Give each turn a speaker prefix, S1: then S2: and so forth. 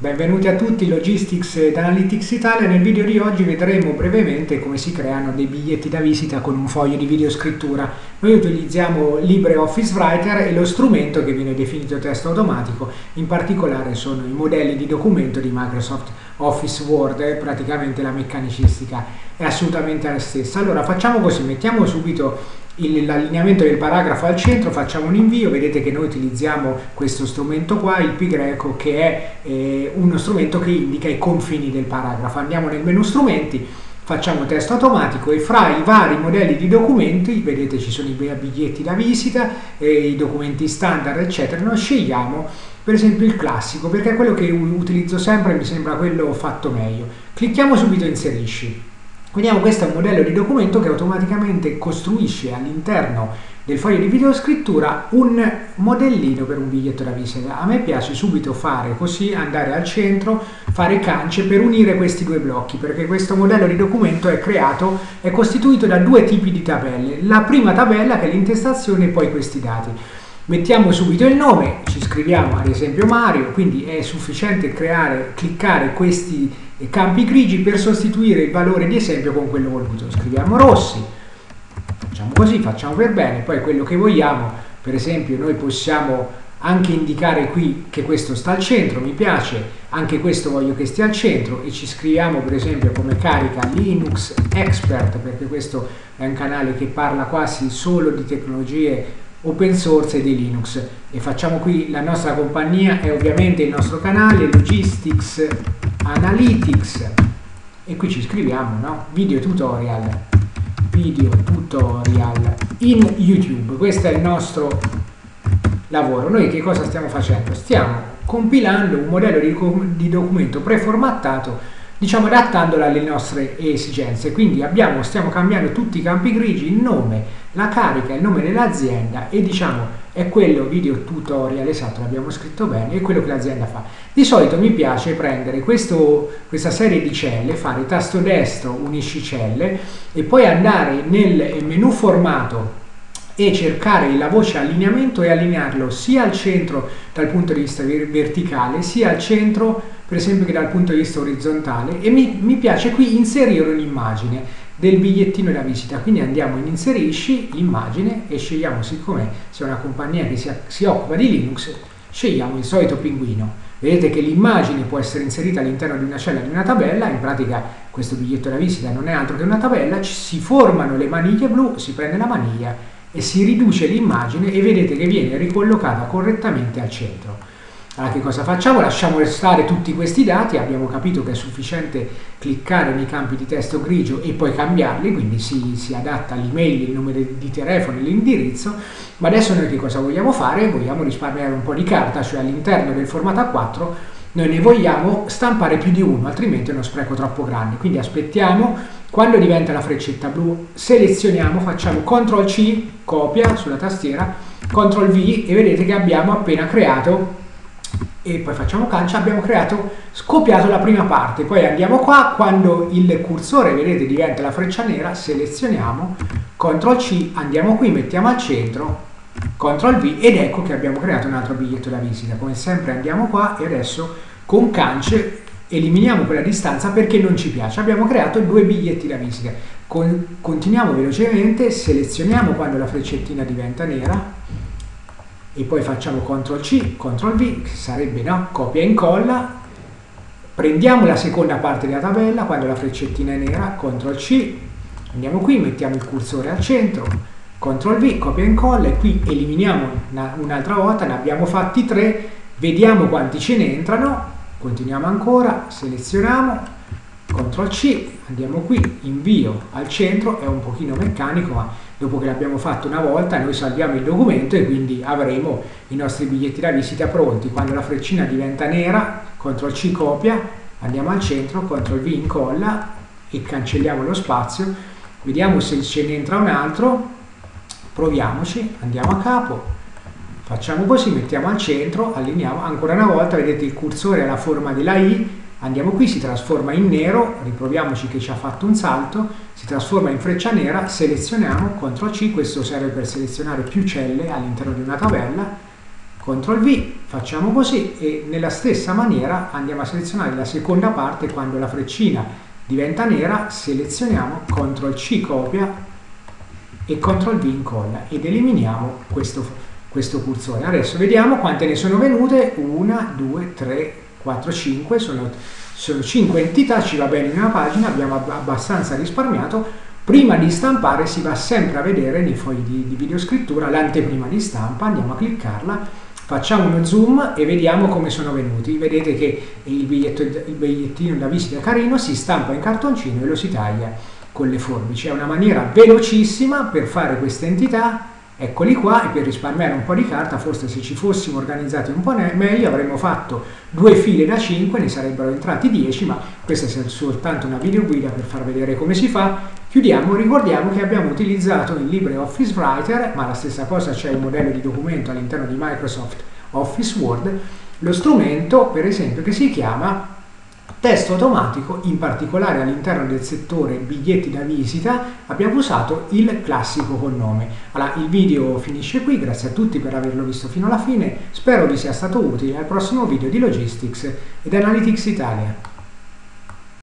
S1: Benvenuti a tutti Logistics ed Analytics Italia. Nel video di oggi vedremo brevemente come si creano dei biglietti da visita con un foglio di videoscrittura. Noi utilizziamo LibreOffice Writer e lo strumento che viene definito testo automatico, in particolare sono i modelli di documento di Microsoft Office Word, praticamente la meccanicistica è assolutamente la stessa. Allora facciamo così, mettiamo subito l'allineamento del paragrafo al centro, facciamo un invio, vedete che noi utilizziamo questo strumento qua, il pi greco, che è eh, uno strumento che indica i confini del paragrafo. Andiamo nel menu strumenti, facciamo testo automatico e fra i vari modelli di documenti, vedete ci sono i biglietti da visita, eh, i documenti standard, eccetera, noi scegliamo per esempio il classico, perché è quello che utilizzo sempre e mi sembra quello fatto meglio. Clicchiamo subito inserisci. Vediamo questo è un modello di documento che automaticamente costruisce all'interno del foglio di videoscrittura un modellino per un biglietto da visita. A me piace subito fare così, andare al centro, fare cance per unire questi due blocchi, perché questo modello di documento è creato, è costituito da due tipi di tabelle. La prima tabella che è l'intestazione e poi questi dati. Mettiamo subito il nome, ci scriviamo ad esempio Mario, quindi è sufficiente creare, cliccare questi campi grigi per sostituire il valore di esempio con quello voluto. Scriviamo Rossi, facciamo così, facciamo per bene, poi quello che vogliamo, per esempio noi possiamo anche indicare qui che questo sta al centro, mi piace, anche questo voglio che stia al centro e ci scriviamo per esempio come carica Linux Expert perché questo è un canale che parla quasi solo di tecnologie open source e di Linux. E facciamo qui la nostra compagnia è ovviamente il nostro canale Logistics Analytics. E qui ci scriviamo no? video tutorial. Video tutorial in YouTube. Questo è il nostro lavoro. Noi che cosa stiamo facendo? stiamo compilando un modello di, di documento preformattato diciamo adattandola alle nostre esigenze. Quindi abbiamo, stiamo cambiando tutti i campi grigi, il nome, la carica, il nome dell'azienda e diciamo è quello video tutorial, esatto, l'abbiamo scritto bene, è quello che l'azienda fa. Di solito mi piace prendere questo, questa serie di celle, fare tasto destro, unisci celle e poi andare nel menu formato e cercare la voce allineamento e allinearlo sia al centro dal punto di vista verticale sia al centro per esempio che dal punto di vista orizzontale e mi, mi piace qui inserire un'immagine del bigliettino da visita. Quindi andiamo in inserisci immagine e scegliamo siccome c'è una compagnia che si, si occupa di Linux scegliamo il solito pinguino. Vedete che l'immagine può essere inserita all'interno di una cella di una tabella in pratica questo biglietto da visita non è altro che una tabella si formano le maniglie blu si prende la maniglia e si riduce l'immagine e vedete che viene ricollocata correttamente al centro allora che cosa facciamo? Lasciamo restare tutti questi dati, abbiamo capito che è sufficiente cliccare nei campi di testo grigio e poi cambiarli, quindi si, si adatta l'email, il numero di telefono e l'indirizzo, ma adesso noi che cosa vogliamo fare? Vogliamo risparmiare un po' di carta, cioè all'interno del formato A4 noi ne vogliamo stampare più di uno, altrimenti è uno spreco troppo grande. Quindi aspettiamo, quando diventa la freccetta blu, selezioniamo, facciamo CTRL C, copia sulla tastiera, CTRL V e vedete che abbiamo appena creato e poi facciamo cancia, abbiamo creato, scopiato la prima parte, poi andiamo qua, quando il cursore, vedete, diventa la freccia nera, selezioniamo, CTRL C, andiamo qui, mettiamo al centro, CTRL V ed ecco che abbiamo creato un altro biglietto da visita. Come sempre andiamo qua e adesso con cance eliminiamo quella distanza perché non ci piace. Abbiamo creato due biglietti da visita. Con, continuiamo velocemente, selezioniamo quando la freccettina diventa nera, e poi facciamo CTRL C, CTRL V, che sarebbe no? copia e incolla, prendiamo la seconda parte della tabella, quando la freccettina è nera, CTRL C, andiamo qui, mettiamo il cursore al centro, CTRL V, copia e incolla e qui eliminiamo un'altra volta, ne abbiamo fatti tre, vediamo quanti ce ne entrano, continuiamo ancora, selezioniamo, CTRL C, andiamo qui, invio al centro, è un pochino meccanico ma dopo che l'abbiamo fatto una volta noi salviamo il documento e quindi avremo i nostri biglietti da visita pronti. Quando la freccina diventa nera, CTRL C copia, andiamo al centro, CTRL V incolla e cancelliamo lo spazio, vediamo se ce ne entra un altro, proviamoci, andiamo a capo, facciamo così, mettiamo al centro, allineiamo, ancora una volta vedete il cursore ha la forma della I, Andiamo qui, si trasforma in nero, riproviamoci che ci ha fatto un salto, si trasforma in freccia nera, selezioniamo, CTRL C, questo serve per selezionare più celle all'interno di una tabella, CTRL V, facciamo così e nella stessa maniera andiamo a selezionare la seconda parte quando la freccina diventa nera, selezioniamo CTRL C copia e CTRL V incolla ed eliminiamo questo, questo cursore. Adesso vediamo quante ne sono venute, 1, 2, 3, 4, 5, sono, sono 5 entità, ci va bene in una pagina, abbiamo abbastanza risparmiato, Prima di stampare si va sempre a vedere nei fogli di, di videoscrittura l'anteprima di stampa, andiamo a cliccarla, facciamo uno zoom e vediamo come sono venuti. Vedete che il, biglietto, il bigliettino da visita carino si stampa in cartoncino e lo si taglia con le forbici. È una maniera velocissima per fare queste entità Eccoli qua e per risparmiare un po' di carta, forse se ci fossimo organizzati un po' meglio avremmo fatto due file da 5, ne sarebbero entrati 10, ma questa è soltanto una video guida per far vedere come si fa. Chiudiamo, ricordiamo che abbiamo utilizzato il LibreOffice Writer, ma la stessa cosa c'è il modello di documento all'interno di Microsoft Office Word, lo strumento per esempio che si chiama Testo automatico, in particolare all'interno del settore biglietti da visita, abbiamo usato il classico con nome. Allora, il video finisce qui, grazie a tutti per averlo visto fino alla fine, spero vi sia stato utile al prossimo video di Logistics ed Analytics Italia.